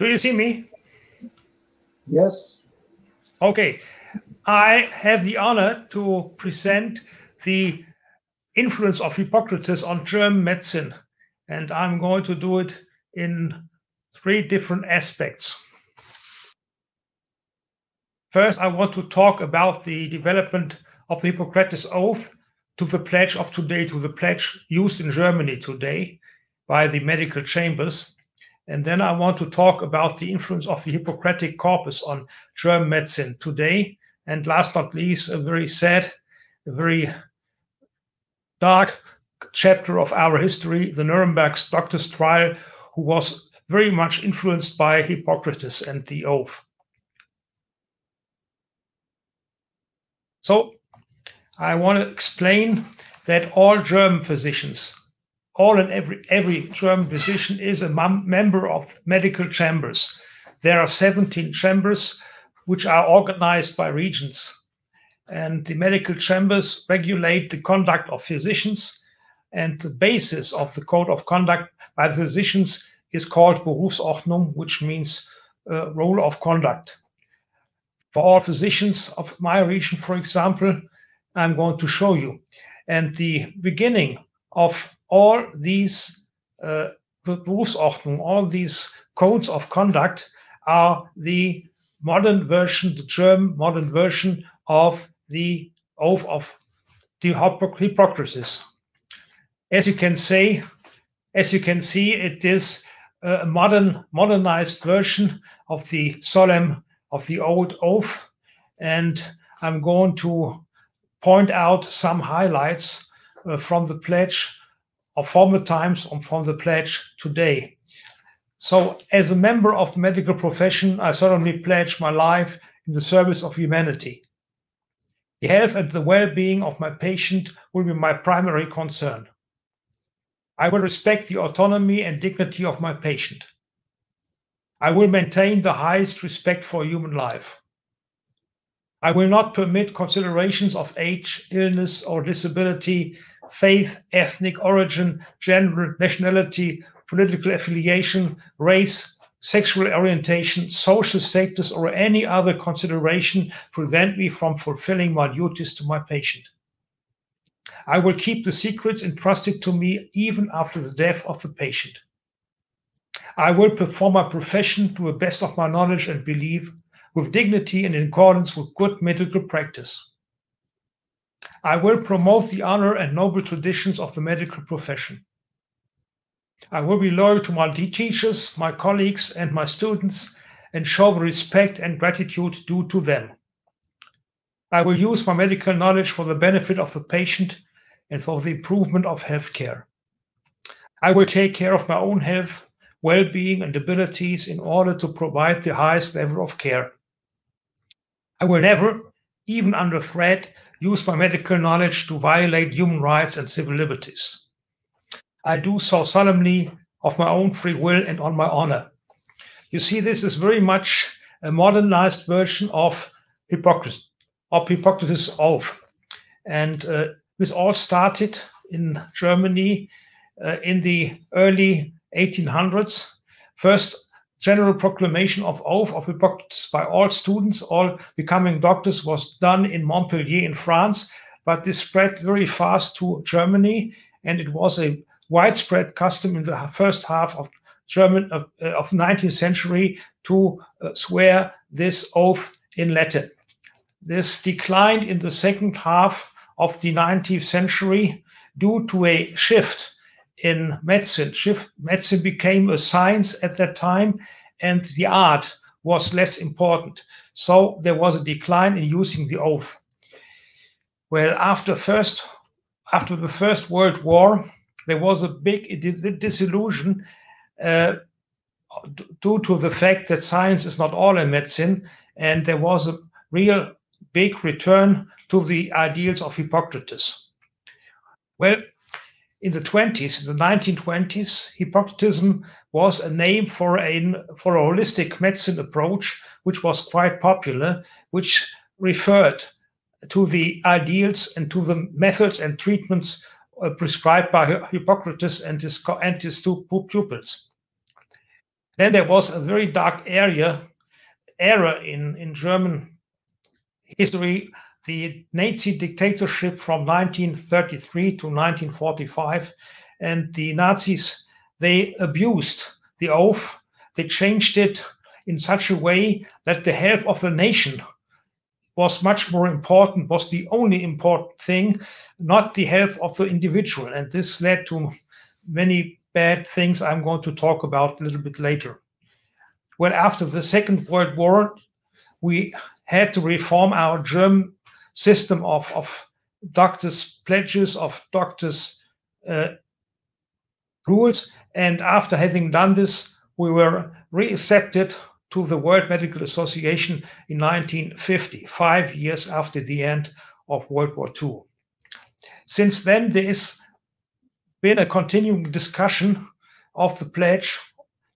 Do you see me? Yes. Okay. I have the honor to present the influence of Hippocrates on German medicine, and I'm going to do it in three different aspects. First, I want to talk about the development of the Hippocrates Oath to the pledge of today, to the pledge used in Germany today by the medical chambers. And then I want to talk about the influence of the Hippocratic corpus on German medicine today. And last but not least, a very sad, a very dark chapter of our history, the Nuremberg doctor's trial, who was very much influenced by Hippocrates and the oath. So I want to explain that all German physicians, all and every every German physician is a member of medical chambers. There are 17 chambers which are organized by regions. And the medical chambers regulate the conduct of physicians. And the basis of the code of conduct by the physicians is called Berufsordnung, which means uh, rule of conduct for all physicians of my region, for example, I'm going to show you. And the beginning of all these uh, Berufsordnung, all these codes of conduct are the modern version, the German modern version of the oath of the Hippocrates. As you can say, as you can see, it is a modern, modernized version of the solemn of the old oath. And I'm going to point out some highlights uh, from the pledge of former times and from the pledge today. So, as a member of the medical profession, I solemnly pledge my life in the service of humanity. The health and the well being of my patient will be my primary concern. I will respect the autonomy and dignity of my patient. I will maintain the highest respect for human life. I will not permit considerations of age, illness, or disability, faith, ethnic origin, gender, nationality, political affiliation, race, sexual orientation, social status, or any other consideration prevent me from fulfilling my duties to my patient. I will keep the secrets entrusted to me even after the death of the patient. I will perform my profession to the best of my knowledge and belief, with dignity and in accordance with good medical practice. I will promote the honor and noble traditions of the medical profession. I will be loyal to my teachers, my colleagues, and my students, and show the respect and gratitude due to them. I will use my medical knowledge for the benefit of the patient and for the improvement of healthcare. I will take care of my own health well-being and abilities in order to provide the highest level of care. I will never, even under threat, use my medical knowledge to violate human rights and civil liberties. I do so solemnly of my own free will and on my honor. You see, this is very much a modernized version of Hippocrates, of Hippocrates' oath. And uh, this all started in Germany uh, in the early 1800s. First general proclamation of oath of Hippocrates by all students, all becoming doctors, was done in Montpellier in France, but this spread very fast to Germany, and it was a widespread custom in the first half of German of, uh, of 19th century to uh, swear this oath in Latin. This declined in the second half of the 19th century due to a shift in medicine. Medicine became a science at that time, and the art was less important. So there was a decline in using the oath. Well, after first, after the First World War, there was a big disillusion uh, due to the fact that science is not all in medicine, and there was a real big return to the ideals of Hippocrates. Well, in the 20s, in the 1920s, Hippocratism was a name for a, for a holistic medicine approach, which was quite popular, which referred to the ideals and to the methods and treatments uh, prescribed by Hippocrates and his, and his two pupils. Then there was a very dark area era in, in German history, the Nazi dictatorship from 1933 to 1945. And the Nazis, they abused the oath, they changed it in such a way that the health of the nation was much more important, was the only important thing, not the health of the individual. And this led to many bad things I'm going to talk about a little bit later. Well, after the Second World War, we had to reform our German system of, of doctors' pledges, of doctors' uh, rules. And after having done this, we were reaccepted to the World Medical Association in 1950, five years after the end of World War II. Since then, there has been a continuing discussion of the pledge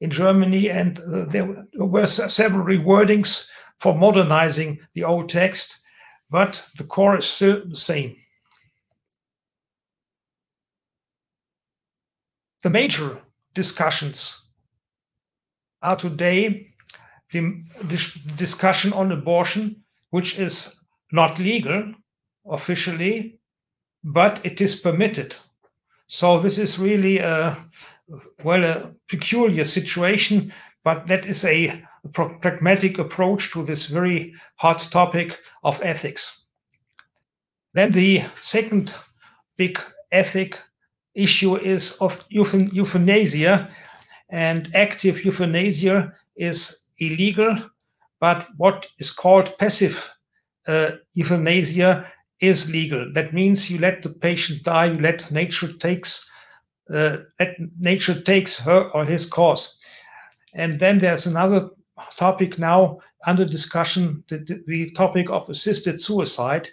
in Germany, and uh, there were several rewordings for modernizing the old text, but the core is still the same. The major discussions are today the, discussion on abortion, which is not legal officially, but it is permitted. So this is really a well a peculiar situation, but that is a pragmatic approach to this very hot topic of ethics. Then the second big ethic issue is of euthanasia, and active euthanasia is illegal, but what is called passive uh, euthanasia is legal. That means you let the patient die, you let nature takes uh, let nature takes her or his course. And then there's another topic now under discussion, the, the topic of assisted suicide.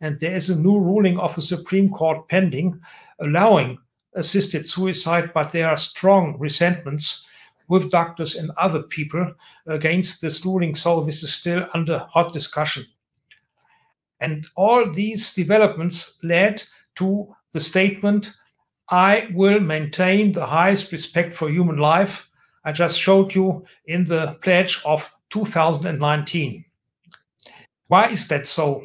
And there is a new ruling of the Supreme Court pending allowing assisted suicide, but there are strong resentments with doctors and other people against this ruling. So this is still under hot discussion. And all these developments led to the statement I will maintain the highest respect for human life. I just showed you in the pledge of 2019. Why is that so?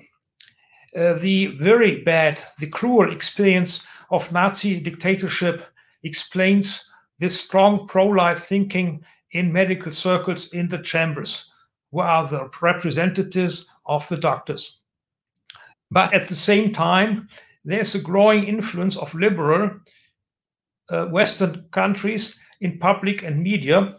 Uh, the very bad, the cruel experience of Nazi dictatorship explains this strong pro-life thinking in medical circles in the chambers, who are the representatives of the doctors. But at the same time, there's a growing influence of liberal uh, Western countries in public and media.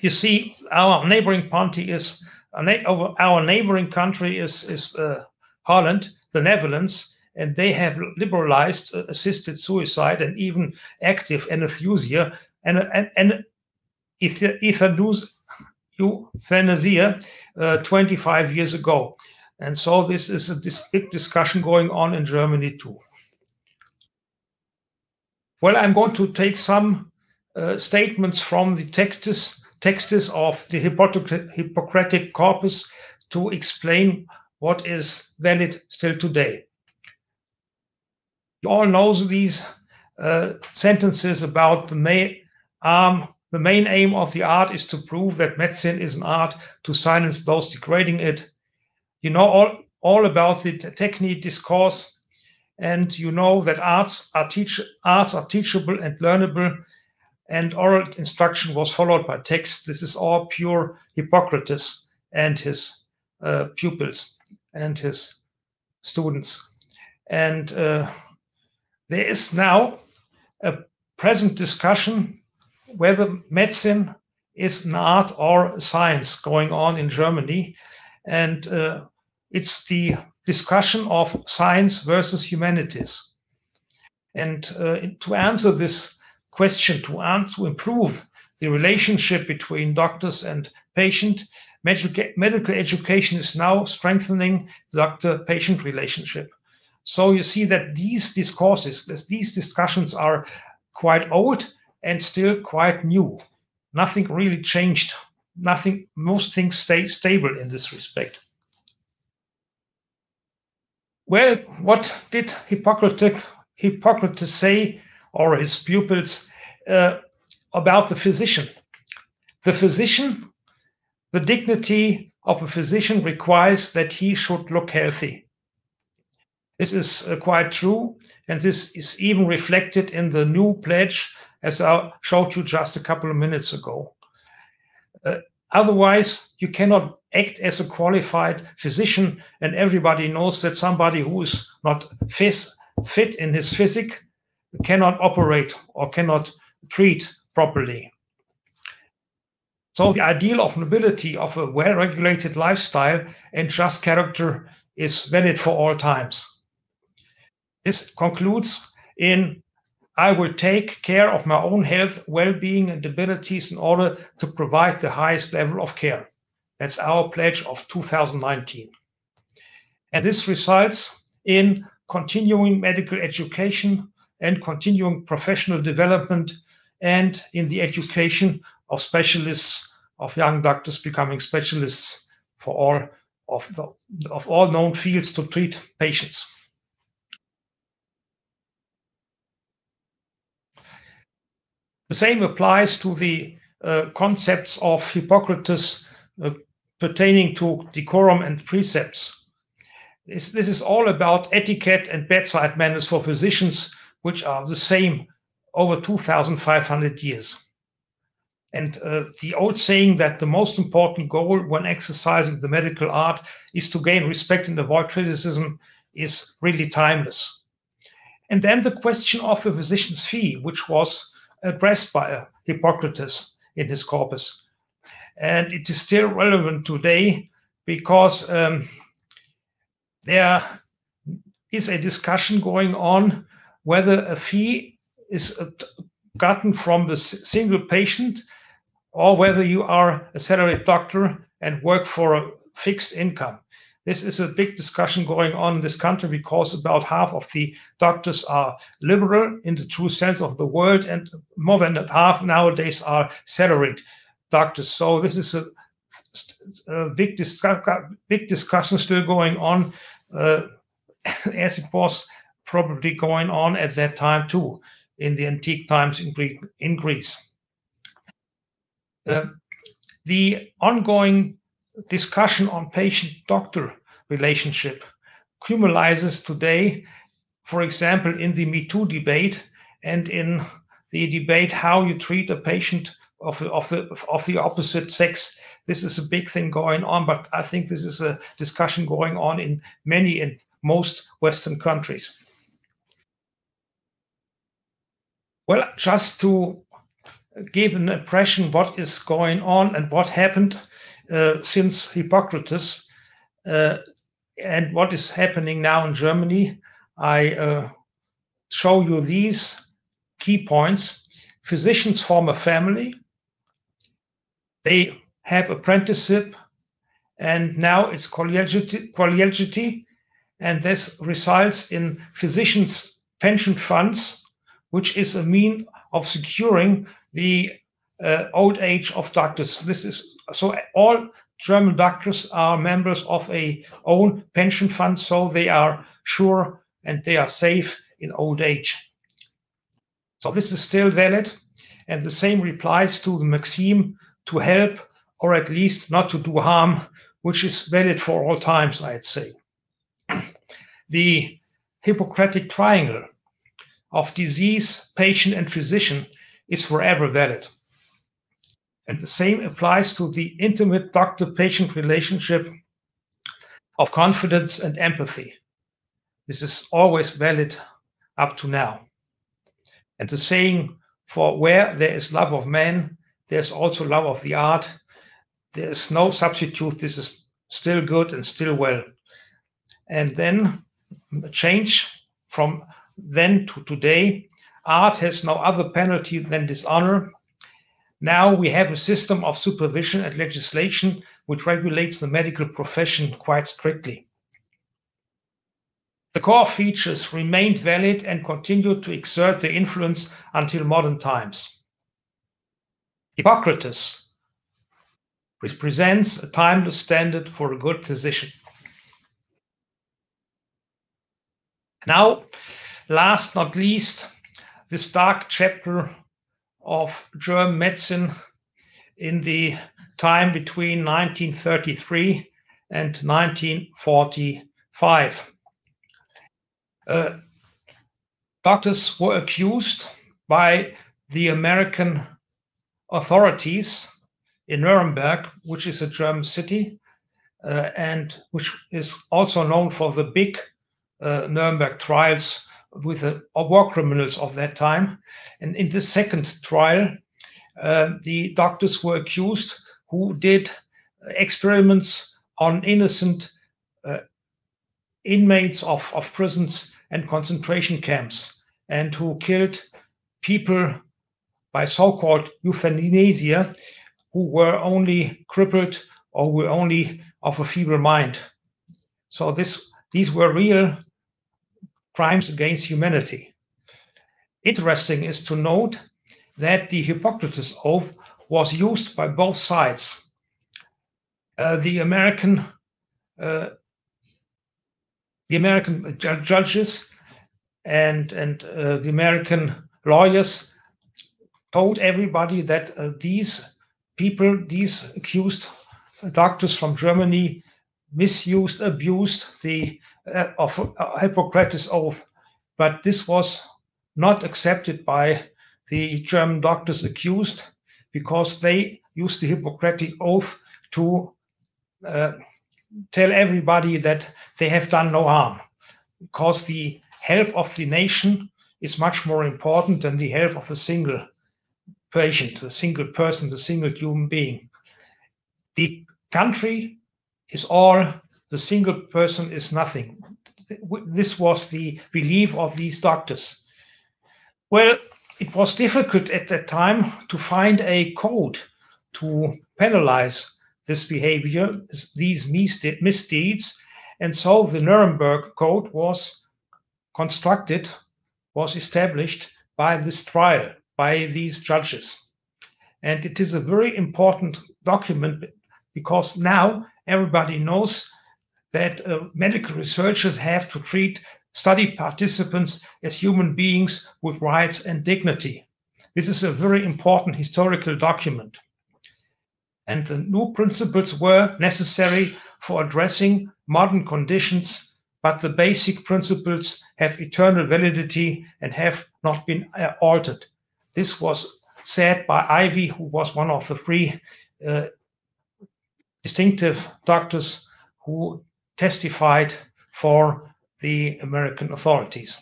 You see, our neighboring country is our neighboring country is is uh, Holland, the Netherlands, and they have liberalized uh, assisted suicide and even active anesthesia and and, and euthanasia uh, 25 years ago. And so this is a this big discussion going on in Germany too. Well, I'm going to take some uh, statements from the texts, texts of the Hippocratic corpus to explain what is valid still today. You all know these uh, sentences about the main um, the main aim of the art is to prove that medicine is an art to silence those degrading it. You know all, all about the technique discourse, and you know that arts are teach arts are teachable and learnable, and oral instruction was followed by text. This is all pure Hippocrates and his uh, pupils and his students. And uh, there is now a present discussion whether medicine is an art or a science going on in Germany. And uh, it's the discussion of science versus humanities. And uh, to answer this question, to, answer, to improve the relationship between doctors and patient, medical, education is now strengthening the doctor-patient relationship. So you see that these discourses, these discussions are quite old and still quite new. Nothing really changed. Nothing, most things stay stable in this respect. Well, what did Hippocrates say, or his pupils, uh, about the physician? the physician, the dignity of a physician requires that he should look healthy. This is uh, quite true, and this is even reflected in the new pledge, as I showed you just a couple of minutes ago. Uh, otherwise, you cannot act as a qualified physician, and everybody knows that somebody who is not fit, fit in his physique cannot operate or cannot treat properly. So the ideal of nobility of a well-regulated lifestyle and just character is valid for all times. This concludes in I will take care of my own health, well-being, and abilities in order to provide the highest level of care. That's our pledge of 2019. And this results in continuing medical education and continuing professional development and in the education of specialists, of young doctors becoming specialists for all of, the, of all known fields to treat patients. The same applies to the uh, concepts of Hippocrates uh, pertaining to decorum and precepts. This, this is all about etiquette and bedside manners for physicians, which are the same over 2,500 years. And uh, the old saying that the most important goal when exercising the medical art is to gain respect and avoid criticism is really timeless. And then the question of the physician's fee, which was addressed by uh, Hippocrates in his corpus. And it is still relevant today because um, there is a discussion going on whether a fee is gotten from the single patient or whether you are a salaried doctor and work for a fixed income. This is a big discussion going on in this country because about half of the doctors are liberal in the true sense of the word, and more than half nowadays are salaried doctors. So this is a, a big, big discussion still going on, uh, as it was probably going on at that time too, in the antique times in, Greek, in Greece. Uh, the ongoing discussion on patient doctor relationship cumulizes today, for example, in the Me Too debate and in the debate how you treat a patient of, of, the, of the opposite sex. This is a big thing going on, but I think this is a discussion going on in many and most Western countries. Well, just to give an impression what is going on and what happened uh, since Hippocrates uh, and what is happening now in Germany, I uh, show you these key points. Physicians form a family. They have apprenticeship, and now it's collegiality and this results in physicians' pension funds, which is a mean of securing the uh, old age of doctors. This is so all German doctors are members of a own pension fund, so they are sure and they are safe in old age. So this is still valid, and the same applies to the maxim to help or at least not to do harm, which is valid for all times, I'd say. the Hippocratic triangle of disease, patient, and physician is forever valid. And the same applies to the intimate doctor patient relationship of confidence and empathy. This is always valid up to now. And the saying, for where there is love of man, there's also love of the art. There is no substitute. This is still good and still well. And then a change from then to today Art has no other penalty than dishonor. Now we have a system of supervision and legislation which regulates the medical profession quite strictly. The core features remained valid and continued to exert their influence until modern times. Hippocrates represents a timeless standard for a good physician. Now, last not least, this dark chapter of German medicine in the time between 1933 and 1945. Uh, doctors were accused by the American authorities in Nuremberg, which is a German city, uh, and which is also known for the big uh, Nuremberg trials with the war criminals of that time. And in the second trial, uh, the doctors were accused who did experiments on innocent uh, inmates of, of prisons and concentration camps and who killed people by so-called euthanasia who were only crippled or were only of a feeble mind. So this these were real crimes against humanity. Interesting is to note that the Hippocrates oath was used by both sides. Uh, the American uh, the American judges and and uh, the American lawyers told everybody that uh, these people, these accused doctors from Germany, misused, abused the uh, of uh, Hippocrates oath, but this was not accepted by the German doctors accused because they used the Hippocratic oath to uh, tell everybody that they have done no harm, because the health of the nation is much more important than the health of the single patient, the single person, the single human being. The country is all, the single person is nothing. This was the belief of these doctors. Well, it was difficult at that time to find a code to penalize this behavior, these misdeeds. And so the Nuremberg Code was constructed, was established by this trial, by these judges. And it is a very important document because now everybody knows that uh, medical researchers have to treat study participants as human beings with rights and dignity. This is a very important historical document. And the new principles were necessary for addressing modern conditions, but the basic principles have eternal validity and have not been uh, altered. This was said by Ivy, who was one of the three uh, distinctive doctors who testified for the American authorities.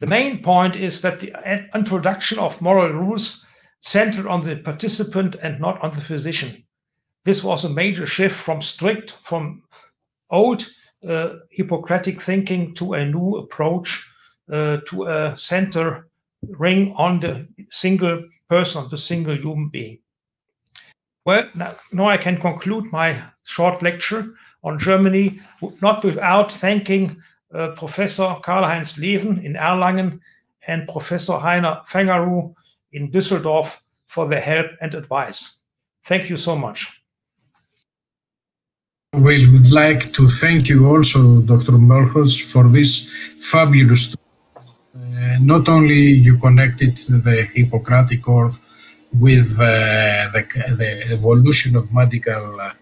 The main point is that the introduction of moral rules centered on the participant and not on the physician. This was a major shift from strict, from old uh, Hippocratic thinking to a new approach uh, to a center ring on the single person, on the single human being. Well, now, I can conclude my short lecture on Germany, not without thanking uh, Professor Karl-Heinz Leven in Erlangen and Professor Heiner Fangerau in Düsseldorf for their help and advice. Thank you so much. We would like to thank you also, Dr. Merholz, for this fabulous. Uh, not only you connected the Hippocratic Oath with uh, the, the, evolution of medical uh,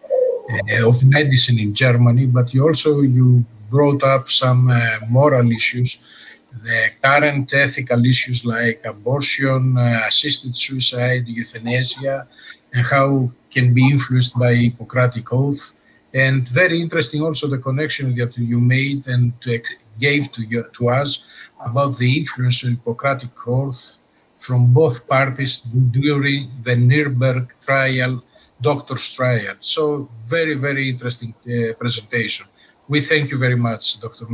of medicine in Germany, but you also you brought up some uh, moral issues, the current ethical issues like abortion, assisted suicide, euthanasia, and how can be influenced by Hippocratic oath. And very interesting also the connection that you made and gave to, you, to us about the influence of Hippocratic oath from both parties during the Nuremberg trial, doctor's trial. So very, very interesting uh, presentation. We thank you very much, Dr.